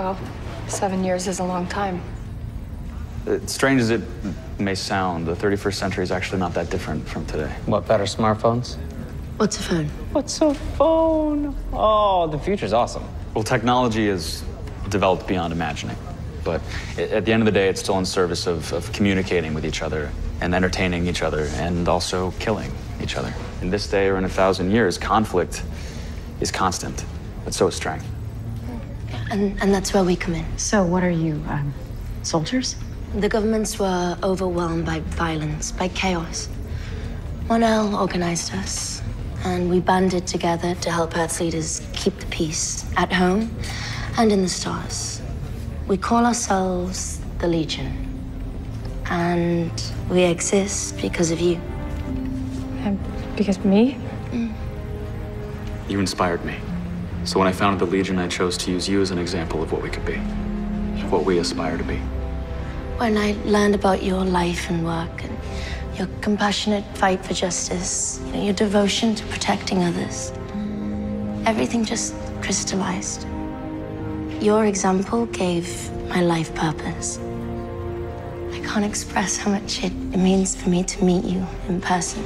Well, seven years is a long time. As strange as it may sound, the 31st century is actually not that different from today. What, better smartphones? What's a phone? What's a phone? Oh, the future's awesome. Well, technology is developed beyond imagining. But at the end of the day, it's still in service of, of communicating with each other and entertaining each other and also killing each other. In this day or in a thousand years, conflict is constant, but so is strength. And, and that's where we come in. So, what are you, um, soldiers? The governments were overwhelmed by violence, by chaos. Mon-El organized us, and we banded together to help Earth's leaders keep the peace at home and in the stars. We call ourselves the Legion. And we exist because of you. And because me? You inspired me. So when I founded the Legion, I chose to use you as an example of what we could be, of what we aspire to be. When I learned about your life and work and your compassionate fight for justice, you know, your devotion to protecting others, everything just crystallized. Your example gave my life purpose. I can't express how much it, it means for me to meet you in person.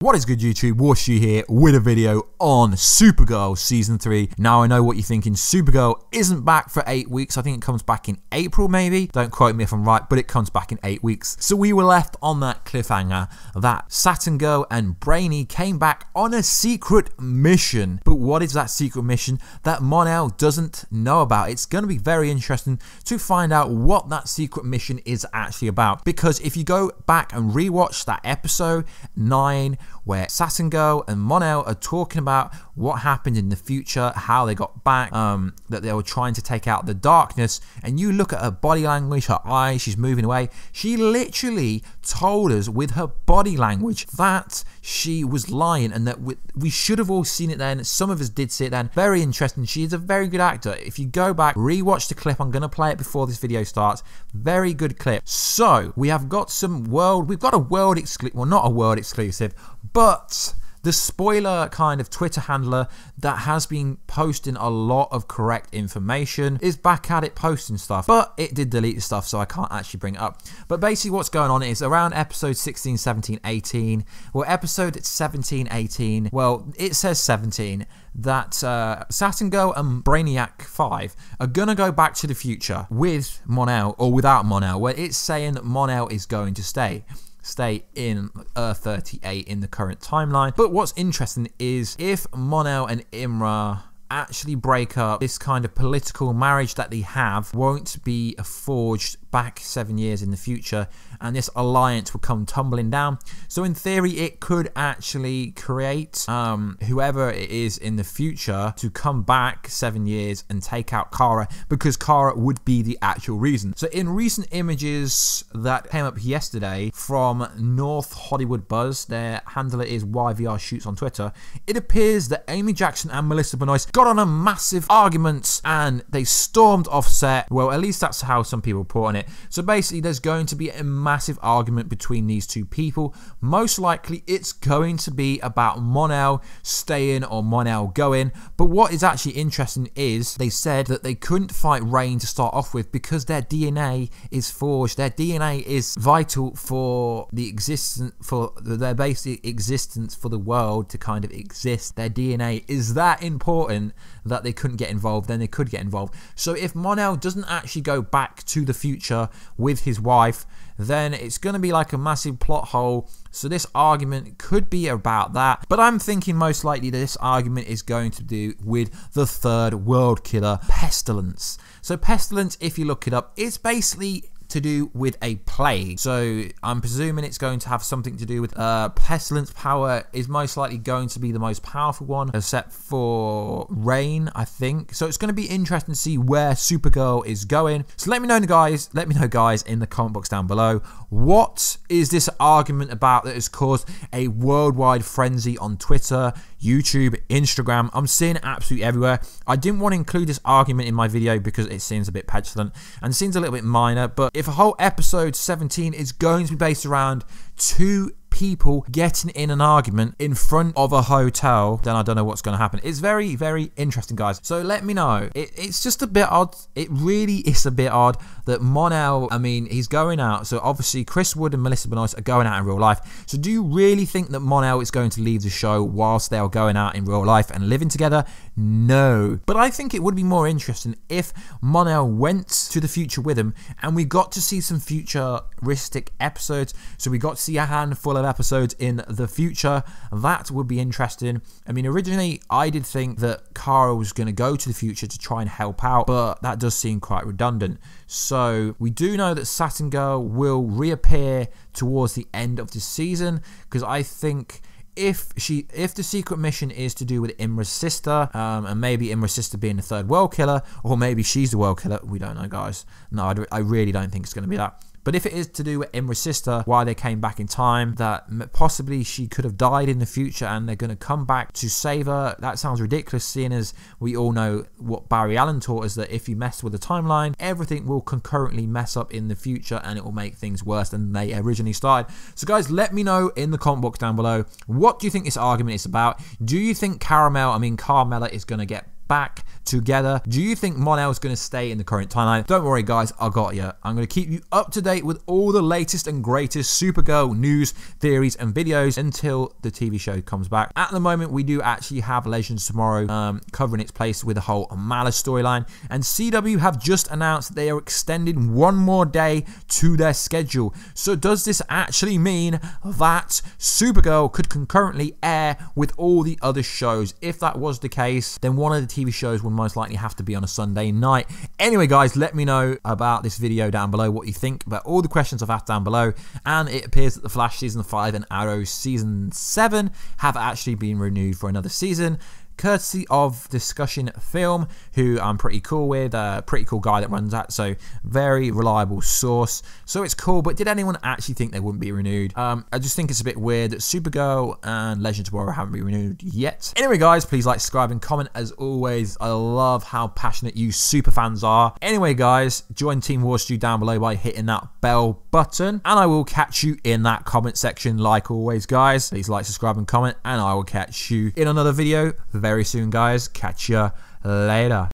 What is good YouTube? Warstu here with a video on Supergirl Season 3. Now I know what you're thinking, Supergirl isn't back for 8 weeks, I think it comes back in April maybe, don't quote me if I'm right, but it comes back in 8 weeks. So we were left on that cliffhanger that Saturn Girl and Brainy came back on a secret mission. But what is that secret mission that Mon-El doesn't know about? It's going to be very interesting to find out what that secret mission is actually about. Because if you go back and rewatch that episode 9 where Girl and Mon-El are talking about what happened in the future, how they got back, um, that they were trying to take out the darkness. And you look at her body language, her eyes, she's moving away. She literally told us with her body language that she was lying and that we, we should have all seen it then. Some of us did see it then. Very interesting. She is a very good actor. If you go back, rewatch the clip, I'm going to play it before this video starts. Very good clip. So, we have got some world, we've got a world exclusive, well, not a world exclusive, but the spoiler kind of Twitter handler that has been posting a lot of correct information is back at it posting stuff, but it did delete the stuff, so I can't actually bring it up. But basically, what's going on is around episode 16, 17, 18, well, episode 17, 18, well, it says 17 that uh, Saturn Girl and Brainiac 5 are going to go back to the future with Mon-El or without Mon-El, where it's saying that Mon-El is going to stay stay in Earth 38 in the current timeline. But what's interesting is if Mon-El and Imra actually break up, this kind of political marriage that they have won't be a forged back seven years in the future and this alliance will come tumbling down. So in theory, it could actually create um, whoever it is in the future to come back seven years and take out Kara because Kara would be the actual reason. So in recent images that came up yesterday from North Hollywood Buzz, their handler is YVR Shoots on Twitter, it appears that Amy Jackson and Melissa Benoist got on a massive argument and they stormed off set. Well, at least that's how some people report on it. So basically, there's going to be a massive argument between these two people. Most likely, it's going to be about Mon-El staying or Mon-El going. But what is actually interesting is they said that they couldn't fight Reign to start off with because their DNA is forged. Their DNA is vital for the existence, for their basic existence for the world to kind of exist. Their DNA is that important that they couldn't get involved, then they could get involved. So if Mon-El doesn't actually go back to the future with his wife, then it's going to be like a massive plot hole. So this argument could be about that. But I'm thinking most likely this argument is going to do with the third world killer, Pestilence. So Pestilence, if you look it up, is basically to do with a plague. So I'm presuming it's going to have something to do with uh, pestilence power is most likely going to be the most powerful one, except for Reign, I think. So it's going to be interesting to see where Supergirl is going. So let me know, guys. Let me know, guys, in the comment box down below. What is this argument about that has caused a worldwide frenzy on Twitter, YouTube, Instagram? I'm seeing it absolutely everywhere. I didn't want to include this argument in my video because it seems a bit petulant and seems a little bit minor, but if a whole episode 17 is going to be based around two people getting in an argument in front of a hotel, then I don't know what's going to happen. It's very, very interesting, guys. So let me know. It, it's just a bit odd. It really is a bit odd that Mon-El, I mean, he's going out. So obviously, Chris Wood and Melissa Benoist are going out in real life. So do you really think that Mon-El is going to leave the show whilst they are going out in real life and living together? No. But I think it would be more interesting if Mon-El went to the future with him and we got to see some futuristic episodes. So we got to see a handful of episodes in the future. That would be interesting. I mean, originally I did think that Kara was going to go to the future to try and help out, but that does seem quite redundant. So we do know that Saturn Girl will reappear towards the end of the season because I think if she if the secret mission is to do with Imra's sister, um, and maybe Imra's sister being the third world killer, or maybe she's the world killer, we don't know, guys. No, I, I really don't think it's going to be that. But if it is to do with Imra's sister, why they came back in time, that possibly she could have died in the future and they're going to come back to save her, that sounds ridiculous, seeing as we all know what Barry Allen taught us that if you mess with the timeline, everything will concurrently mess up in the future and it will make things worse than they originally started. So, guys, let me know in the comment box down below what do you think this argument is about? Do you think Karamel, I mean, Carmella, is going to get back together. Do you think Mon-El is going to stay in the current timeline? Don't worry, guys, I got you. I'm going to keep you up to date with all the latest and greatest Supergirl news, theories, and videos until the TV show comes back. At the moment, we do actually have Legends tomorrow um, covering its place with the whole Mallus storyline, and CW have just announced they are extending one more day to their schedule. So, does this actually mean that Supergirl could concurrently air with all the other shows? If that was the case, then one of the TV shows will most likely have to be on a Sunday night. Anyway, guys, let me know about this video down below, what you think about all the questions I've asked down below. And it appears that The Flash Season 5 and Arrow Season 7 have actually been renewed for another season courtesy of Discussion Film, who I'm pretty cool with, a pretty cool guy that runs that, so very reliable source. So it's cool, but did anyone actually think they wouldn't be renewed? Um, I just think it's a bit weird that Supergirl and Legend of Tomorrow haven't been renewed yet. Anyway, guys, please like, subscribe, and comment. As always, I love how passionate you super fans are. Anyway, guys, join Team Warstu down below by hitting that bell button, and I will catch you in that comment section like always, guys. Please like, subscribe, and comment, and I will catch you in another video very soon, guys. Catch ya later.